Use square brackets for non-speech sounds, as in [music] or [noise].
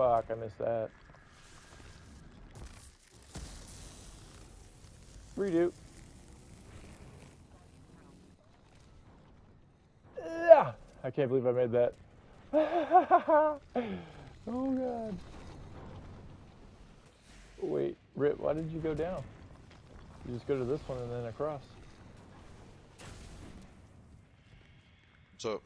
Fuck, I missed that. Redo. Yeah! I can't believe I made that. [laughs] oh god. Wait, Rip, why did you go down? You just go to this one and then across. So